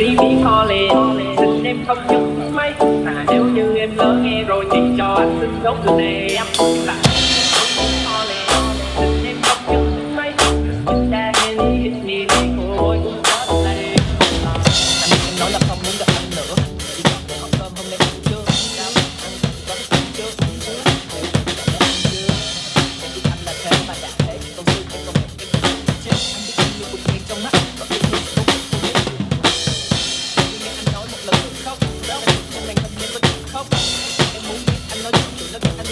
suy nghĩ khó lên xin em không những mấy. Mà nếu như em lỡ nghe rồi thì cho anh xin đốt người em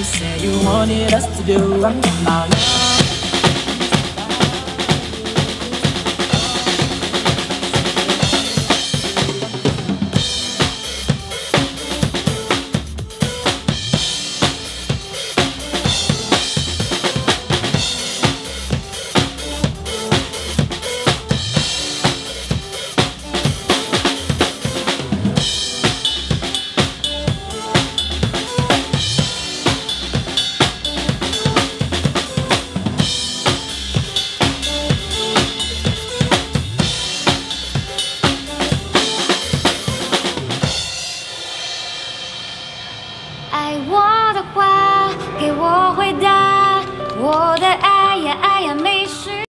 you said you wanted us to do. Our love. 爱我的话给我回答我